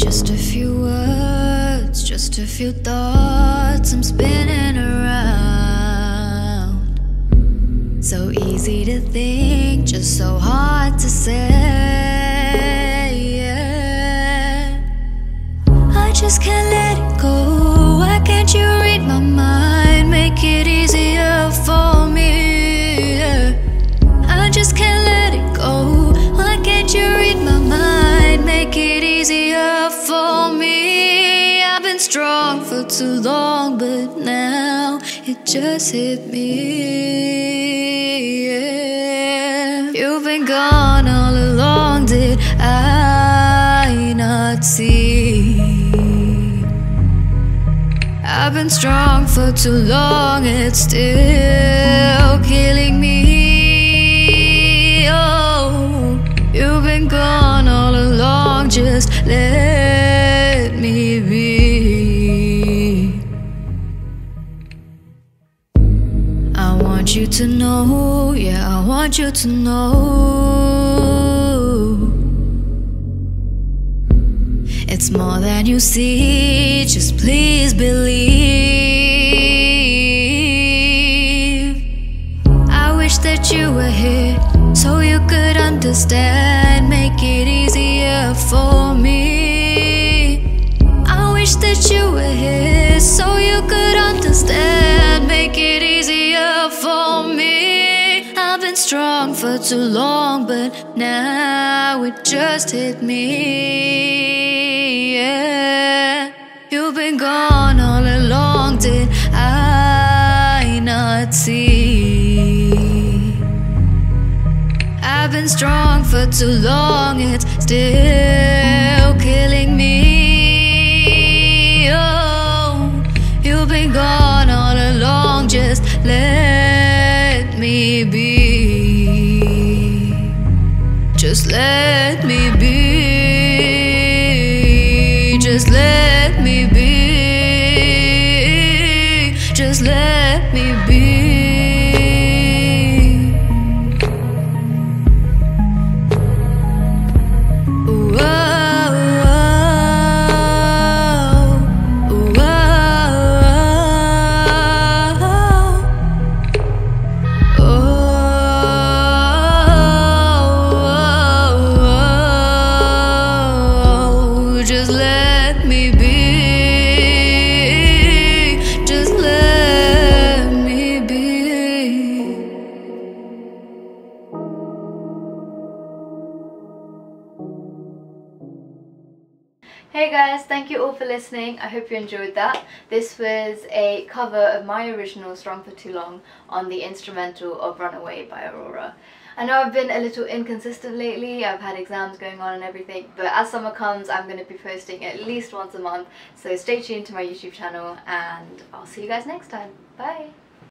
Just a few words, just a few thoughts I'm spinning around. So easy to think, just so hard to say. Too long, but now it just hit me. yeah. You've been gone all along, did I not see? I've been strong for too long, it's still killing me. Oh, you've been gone all along, just let want you to know, yeah, I want you to know. It's more than you see, just please believe. I wish that you were here so you could understand, make it easier for me. I wish that you were here so you could understand, make it easier for me. I've been strong for too long, but now it just hit me. Yeah, you've been gone all along, did I not see? I've been strong for too long, it's still killing me. Me be. Just let me be. Just let Hey guys, thank you all for listening. I hope you enjoyed that. This was a cover of my original Strong for Too Long on the instrumental of Runaway by Aurora. I know I've been a little inconsistent lately, I've had exams going on and everything, but as summer comes I'm going to be posting at least once a month, so stay tuned to my YouTube channel and I'll see you guys next time. Bye!